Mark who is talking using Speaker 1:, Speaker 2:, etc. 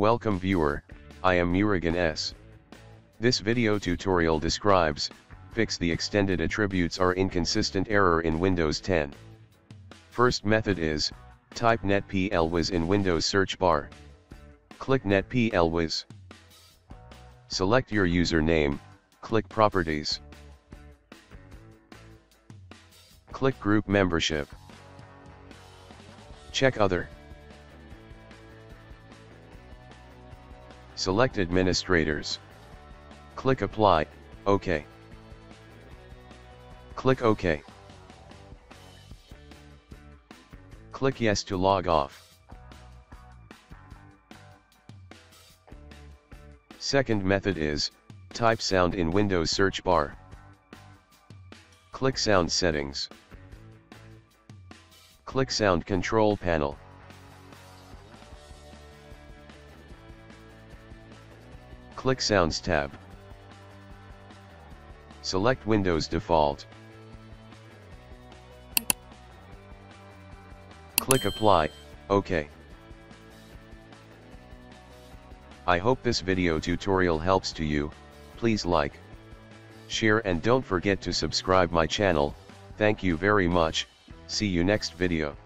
Speaker 1: Welcome viewer, I am Murugan S. This video tutorial describes, fix the extended attributes are inconsistent error in Windows 10. First method is, type netplwiz in Windows search bar. Click netplwiz. Select your username, click properties. Click group membership. Check other. Select administrators. Click apply, OK. Click OK. Click yes to log off. Second method is, type sound in Windows search bar. Click sound settings. Click sound control panel. Click Sounds tab. Select Windows Default. Click Apply, OK. I hope this video tutorial helps to you, please like, share and don't forget to subscribe my channel, thank you very much, see you next video.